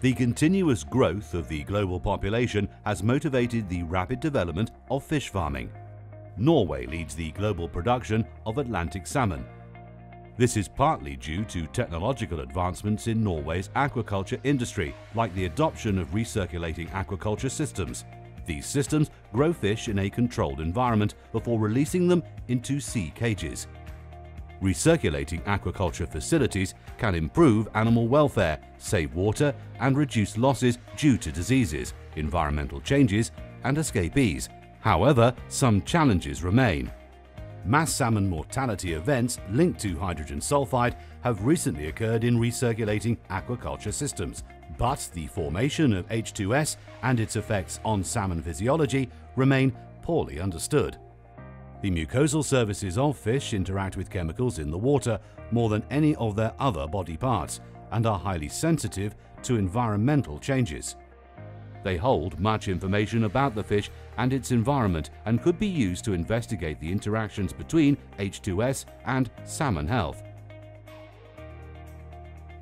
The continuous growth of the global population has motivated the rapid development of fish farming. Norway leads the global production of Atlantic salmon. This is partly due to technological advancements in Norway's aquaculture industry, like the adoption of recirculating aquaculture systems. These systems grow fish in a controlled environment before releasing them into sea cages. Recirculating aquaculture facilities can improve animal welfare, save water and reduce losses due to diseases, environmental changes and escapees. However, some challenges remain. Mass salmon mortality events linked to hydrogen sulfide have recently occurred in recirculating aquaculture systems, but the formation of H2S and its effects on salmon physiology remain poorly understood. The mucosal surfaces of fish interact with chemicals in the water more than any of their other body parts and are highly sensitive to environmental changes. They hold much information about the fish and its environment and could be used to investigate the interactions between H2S and salmon health.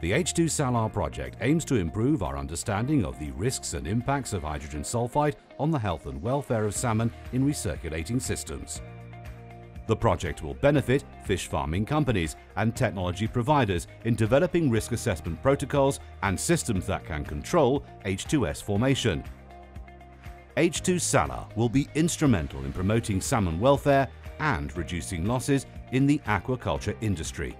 The H2 Salar project aims to improve our understanding of the risks and impacts of hydrogen sulfide on the health and welfare of salmon in recirculating systems. The project will benefit fish farming companies and technology providers in developing risk assessment protocols and systems that can control H2S formation. H2 Salar will be instrumental in promoting salmon welfare and reducing losses in the aquaculture industry.